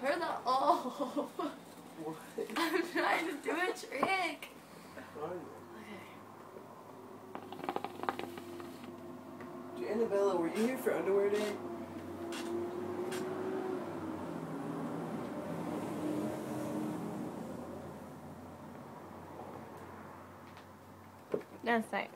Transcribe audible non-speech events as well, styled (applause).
Turn that (laughs) off. What? I'm trying to do a trick. Okay. Annabella, were you here for underwear day? That's right.